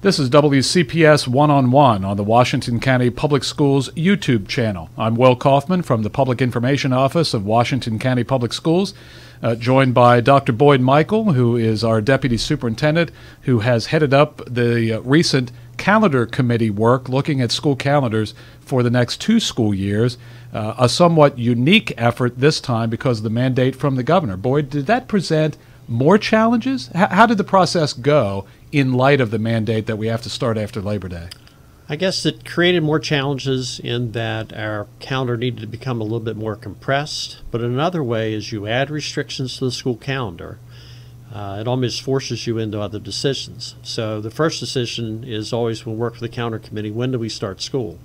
This is WCPS One on One on the Washington County Public Schools YouTube channel. I'm Will Kaufman from the Public Information Office of Washington County Public Schools, uh, joined by Dr. Boyd Michael, who is our Deputy Superintendent, who has headed up the uh, recent calendar committee work looking at school calendars for the next two school years. Uh, a somewhat unique effort this time because of the mandate from the governor. Boyd, did that present more challenges? H- how did the process go in light of the mandate that we have to start after Labor Day? I guess it created more challenges in that our calendar needed to become a little bit more compressed. But another way is you add restrictions to the school calendar, uh, it almost forces you into other decisions. So the first decision is always when we work with the calendar committee, when do we start school?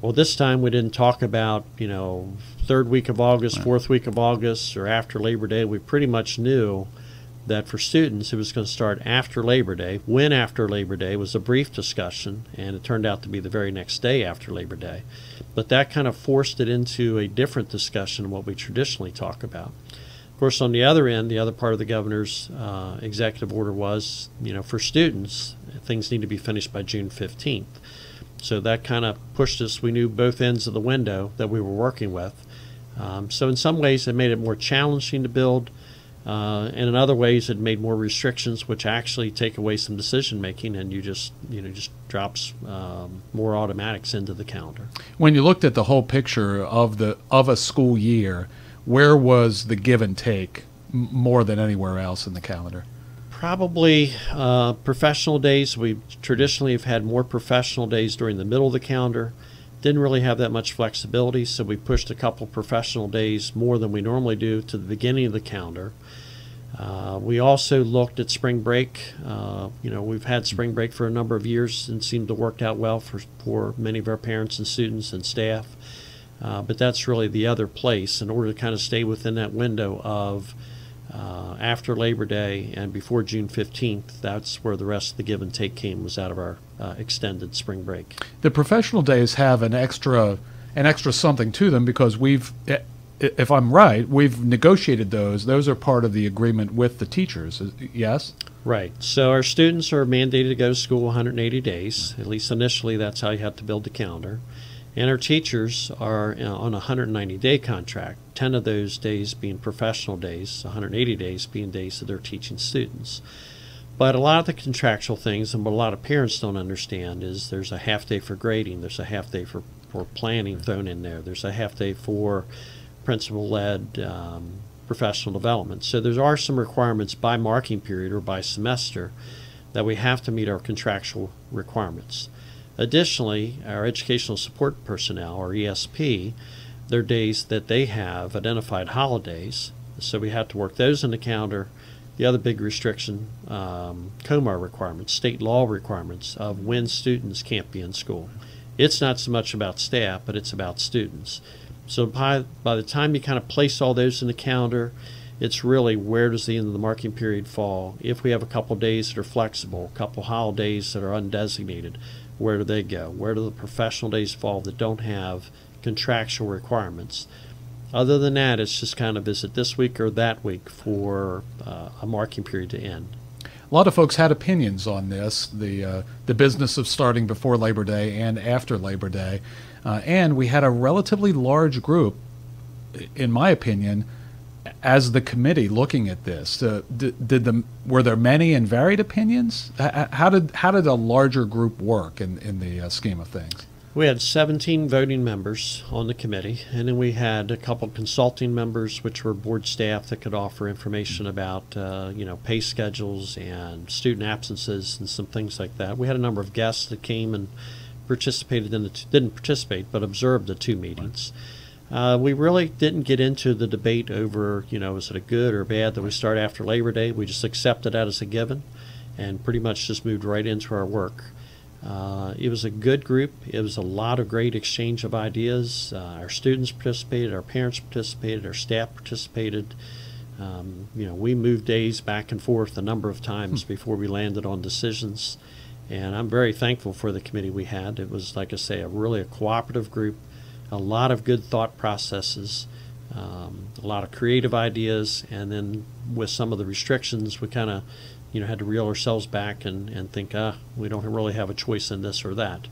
Well, this time we didn't talk about, you know, third week of August, fourth week of August, or after Labor Day. We pretty much knew that for students it was going to start after Labor Day. When after Labor Day was a brief discussion, and it turned out to be the very next day after Labor Day. But that kind of forced it into a different discussion than what we traditionally talk about. Of course, on the other end, the other part of the governor's uh, executive order was, you know, for students, things need to be finished by June 15th. So that kind of pushed us. We knew both ends of the window that we were working with. Um, so in some ways, it made it more challenging to build. Uh, and in other ways, it made more restrictions, which actually take away some decision making, and you just you know just drops um, more automatics into the calendar. When you looked at the whole picture of the of a school year, where was the give and take more than anywhere else in the calendar? Probably uh, professional days. We traditionally have had more professional days during the middle of the calendar. Didn't really have that much flexibility, so we pushed a couple professional days more than we normally do to the beginning of the calendar. Uh, we also looked at spring break. Uh, you know, we've had spring break for a number of years and seemed to work out well for, for many of our parents and students and staff. Uh, but that's really the other place in order to kind of stay within that window of uh, after Labor Day and before June 15th. That's where the rest of the give and take came was out of our uh, extended spring break. The professional days have an extra an extra something to them because we've if I'm right, we've negotiated those. Those are part of the agreement with the teachers. Yes? Right. So our students are mandated to go to school 180 days. At least initially, that's how you have to build the calendar. And our teachers are on a 190 day contract, 10 of those days being professional days, 180 days being days that they're teaching students. But a lot of the contractual things, and what a lot of parents don't understand, is there's a half day for grading, there's a half day for, for planning thrown in there, there's a half day for principal led um, professional development. So there are some requirements by marking period or by semester that we have to meet our contractual requirements. Additionally, our educational support personnel, or ESP, their days that they have identified holidays, so we have to work those in the calendar. The other big restriction, um, COMAR requirements, state law requirements of when students can't be in school. It's not so much about staff, but it's about students. So by, by the time you kind of place all those in the calendar, it's really where does the end of the marking period fall? If we have a couple days that are flexible, a couple holidays that are undesignated, where do they go? Where do the professional days fall that don't have contractual requirements? Other than that, it's just kind of is it this week or that week for uh, a marking period to end? A lot of folks had opinions on this, the uh, the business of starting before Labor Day and after Labor Day, uh, and we had a relatively large group, in my opinion, as the committee looking at this. Uh, did, did the were there many and varied opinions? How did how did a larger group work in in the uh, scheme of things? We had 17 voting members on the committee, and then we had a couple consulting members, which were board staff that could offer information about, uh, you know, pay schedules and student absences and some things like that. We had a number of guests that came and participated in the didn't participate but observed the two meetings. Uh, we really didn't get into the debate over, you know, is it a good or bad that we start after Labor Day. We just accepted that as a given, and pretty much just moved right into our work. Uh, it was a good group. It was a lot of great exchange of ideas. Uh, our students participated, our parents participated, our staff participated. Um, you know, we moved days back and forth a number of times before we landed on decisions. And I'm very thankful for the committee we had. It was, like I say, a really a cooperative group, a lot of good thought processes, um, a lot of creative ideas, and then with some of the restrictions, we kind of you know, had to reel ourselves back and, and think, ah, we don't really have a choice in this or that.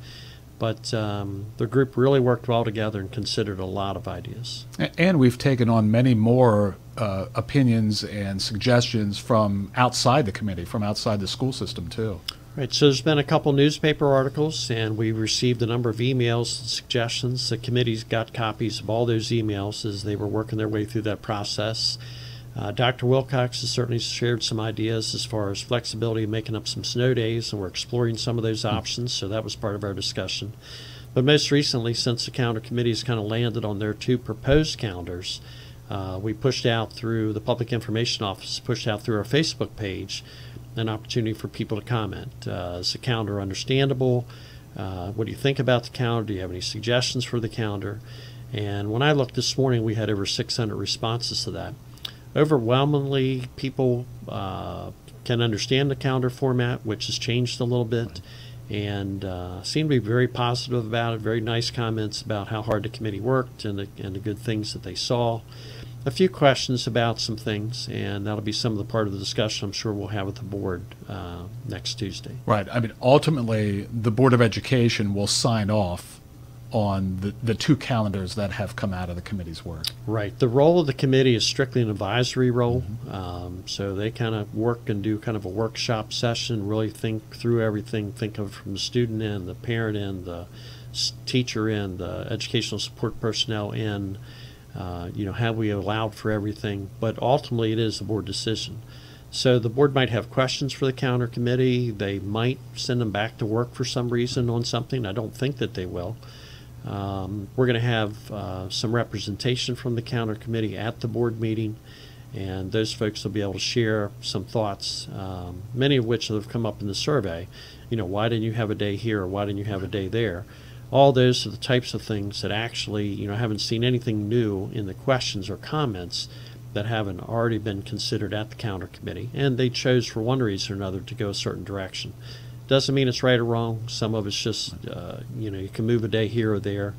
But um, the group really worked well together and considered a lot of ideas. And we've taken on many more uh, opinions and suggestions from outside the committee, from outside the school system, too. Right, so there's been a couple newspaper articles, and we received a number of emails and suggestions. The committee's got copies of all those emails as they were working their way through that process. Uh, Dr. Wilcox has certainly shared some ideas as far as flexibility making up some snow days, and we're exploring some of those options, so that was part of our discussion. But most recently, since the calendar committee has kind of landed on their two proposed calendars, uh, we pushed out through the Public Information Office, pushed out through our Facebook page, an opportunity for people to comment. Uh, is the calendar understandable? Uh, what do you think about the calendar? Do you have any suggestions for the calendar? And when I looked this morning, we had over 600 responses to that. Overwhelmingly, people uh, can understand the calendar format, which has changed a little bit, and uh, seem to be very positive about it. Very nice comments about how hard the committee worked and the, and the good things that they saw a few questions about some things, and that'll be some of the part of the discussion I'm sure we'll have with the board uh, next Tuesday. Right. I mean, ultimately, the Board of Education will sign off on the, the two calendars that have come out of the committee's work. Right. The role of the committee is strictly an advisory role, um, so they kind of work and do kind of a workshop session, really think through everything, think of from the student end, the parent end, the teacher end, the educational support personnel end. Uh, you know, have we allowed for everything? But ultimately, it is the board decision. So the board might have questions for the calendar committee. They might send them back to work for some reason on something. I don't think that they will. Um, we're going to have uh, some representation from the calendar committee at the board meeting, and those folks will be able to share some thoughts, um, many of which have come up in the survey. You know, why didn't you have a day here, or why didn't you have a day there? All those are the types of things that actually, you know, I haven't seen anything new in the questions or comments that haven't already been considered at the calendar committee, and they chose for one reason or another to go a certain direction. Doesn't mean it's right or wrong. Some of it's just, uh, you know, you can move a day here or there.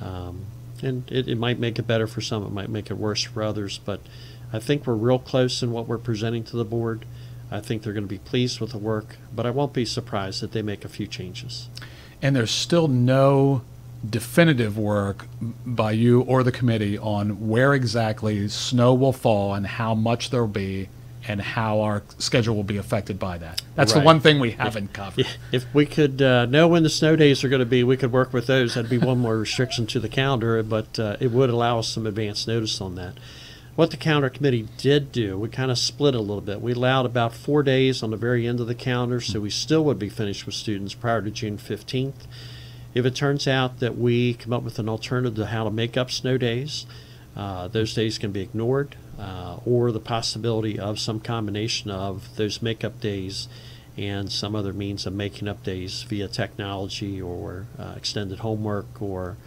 Um, and it, it might make it better for some, it might make it worse for others. But I think we're real close in what we're presenting to the board. I think they're going to be pleased with the work, but I won't be surprised that they make a few changes. And there's still no definitive work by you or the committee on where exactly snow will fall and how much there'll be and how our schedule will be affected by that. That's the one thing we haven't covered. If we could uh, know when the snow days are going to be, we could work with those. That'd be one more restriction to the calendar, but uh, it would allow us some advance notice on that. What the calendar committee did do, we kind of split a little bit. We allowed about four days on the very end of the calendar, so we still would be finished with students prior to June 15th. If it turns out that we come up with an alternative to how to make up snow days, uh, those days can be ignored, uh, or the possibility of some combination of those makeup days and some other means of making up days via technology or uh, extended homework or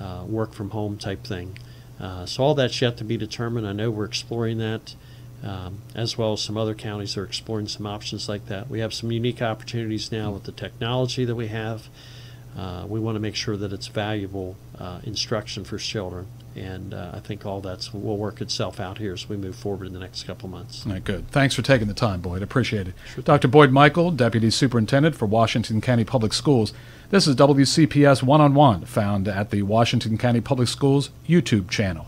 uh, work from home type thing. Uh, so all that's yet to be determined. I know we're exploring that, um, as well as some other counties are exploring some options like that. We have some unique opportunities now with the technology that we have. Uh, we want to make sure that it's valuable uh, instruction for children, and uh, I think all that's will work itself out here as we move forward in the next couple of months. All right, good. Thanks for taking the time, Boyd. Appreciate it. Dr. Boyd Michael, Deputy Superintendent for Washington County Public Schools. This is WCPS One on One, found at the Washington County Public Schools YouTube channel.